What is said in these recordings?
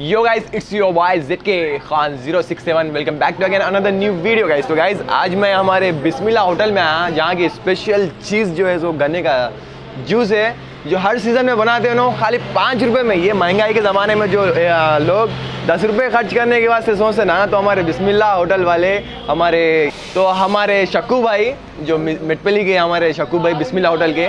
Yo guys it's your boy Z K Khan 067 welcome back to again another new video guys तो guys आज मैं हमारे बिस्मिल्ला hotel में आया, जहाँ की स्पेशल चीज़ जो है सो गन्ने का जूस है, जो हर सीज़न में बनाते हैं ना, खाली पाँच रुपये में। ये महँगाई के ज़माने में जो लोग दस रुपये खर्च करने के वास्ते सोचते ना तो हमारे बिस्मिल्ला होटल वाले, हमारे तो हमारे शक्कू भाई, जो मिटपली के हमारे शक्कू भाई बिस्मिल्ला होटल के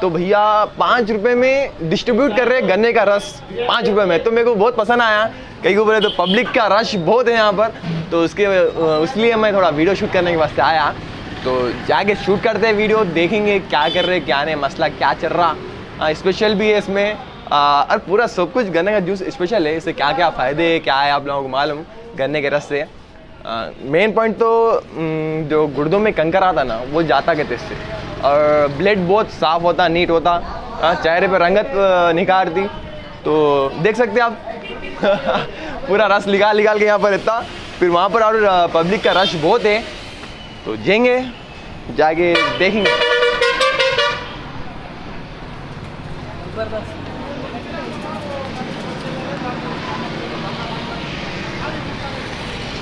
तो भैया पाँच रुपये में डिस्ट्रीब्यूट कर रहे गन्ने का रस। पाँच रुपये में। तो मेरे को बहुत पसंद आया। कई को बोले तो पब्लिक का रश बहुत है यहाँ पर। तो उसके इसलिए मैं थोड़ा वीडियो शूट करने के वास्ते आया। तो जाके शूट करते हैं वीडियो देखेंगे क्या कर रहे क्या नहीं, मसला क्या चल रहा। स्पेशल भी है इसमें। और पूरा सब कुछ गन्ने का जूस स्पेशल है। इससे क्या क्या फ़ायदे है, क्या है आप लोगों को मालूम। गन्ने के रस से। मेन पॉइंट तो जो गुर्दों में कंकर आता ना, वो जाता कहते इससे और ब्लड बहुत साफ़ होता नीट होता। चेहरे पे रंगत निखारती। तो देख सकते आप। पूरा रस निकाल निकाल के यहाँ पर इतना। फिर वहाँ पर और पब्लिक का रश बहुत है। तो जाएँगे, जाके देखेंगे।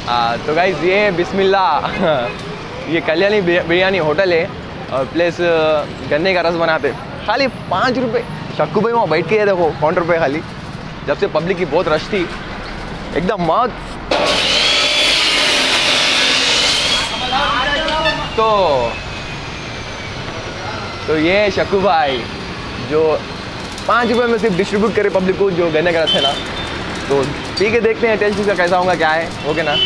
आ, तो गाइज़ ये बिस्मिल्ला ये कल्याणी बिरयानी होटल है और प्लेस गन्ने का रस बनाते। खाली पाँच रुपये शक्कू भाई वहाँ बैठ के देखो काउंटर पे खाली। जब से पब्लिक की बहुत रश थी एकदम मस्त। तो तो ये शक्कू भाई जो पाँच रुपये में सिर्फ़ डिस्ट्रीब्यूट करे पब्लिक को जो गन्ने का रस है ना। तो ठीक है देखते हैं टेस्ट का कैसा होगा क्या है। ओके ना?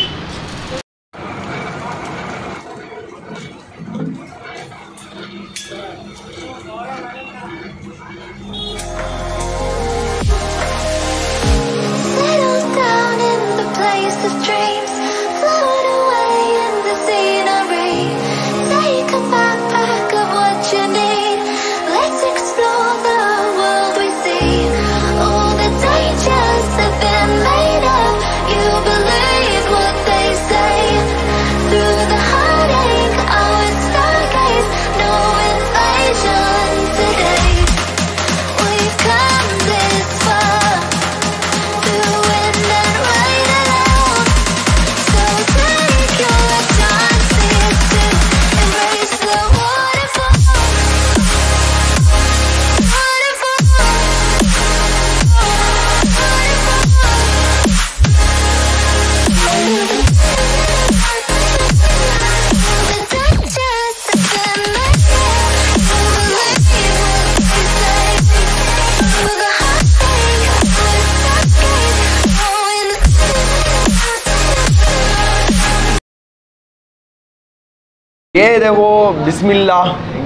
ये देखो बिस्मिल्ला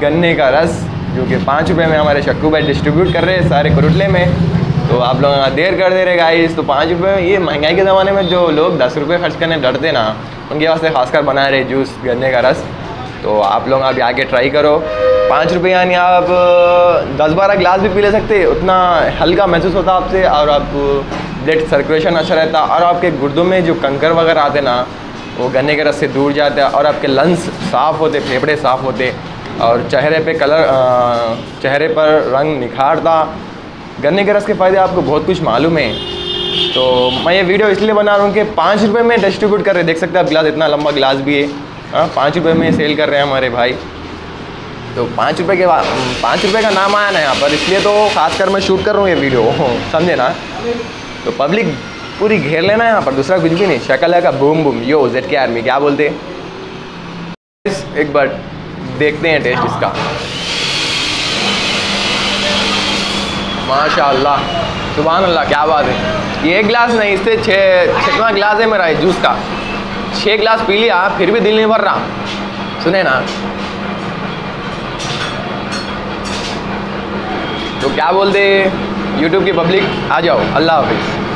गन्ने का रस, जो कि पाँच रुपये में हमारे शक्कू भाई डिस्ट्रीब्यूट कर रहे हैं सारे कुरुटले में। तो आप लोग देर कर दे रहे गाइस तो पाँच रुपये में, ये महँगाई के ज़माने में जो लोग दस रुपये खर्च करने डरते ना, उनके वास्ते खासकर बना रहे जूस, गन्ने का रस। तो आप लोग अभी आके ट्राई करो। पाँच रुपये यानी आप दस बारह गिलास भी पी ले सकते, उतना हल्का महसूस होता आपसे, और आप ब्लड सर्कुलेशन अच्छा रहता, और आपके गुर्दों में जो कंकर वगैरह आते ना, वो गन्ने के रस से दूर जाते हैं और आपके लंग्स साफ़ होते, फेफड़े साफ़ होते, और चेहरे पे कलर चेहरे पर रंग निखारता। गन्ने के रस के फ़ायदे आपको बहुत कुछ मालूम है। तो मैं ये वीडियो इसलिए बना रहा हूँ कि पाँच रुपये में डिस्ट्रीब्यूट कर रहे देख सकते हैं आप गिलास, इतना लंबा गिलास भी है। हाँ पाँच रुपये में सेल कर रहे हैं हमारे भाई। तो पाँच रुपये के बाद पाँच रुपये का नाम आया ना यहाँ पर, इसलिए तो खासकर मैं शूट कर रहा हूँ ये वीडियो, समझे ना? तो पब्लिक पूरी घेर लेना यहाँ पर, दूसरा कुछ भी नहीं। शक्ल है का boom boom yo Z K army क्या बोलते एक बार देखते हैं टेस्ट इसका। माशाल्लाह सुबह अल्लाह क्या बात है। ये एक गिलास नहीं, इससे छः छठवा गिलास है मेरा जूस का। छः गिलास पी लिया, फिर भी दिल नहीं भर रहा। सुने ना। तो क्या बोलते यूट्यूब की पब्लिक आ जाओ, अल्लाह हाफिज़।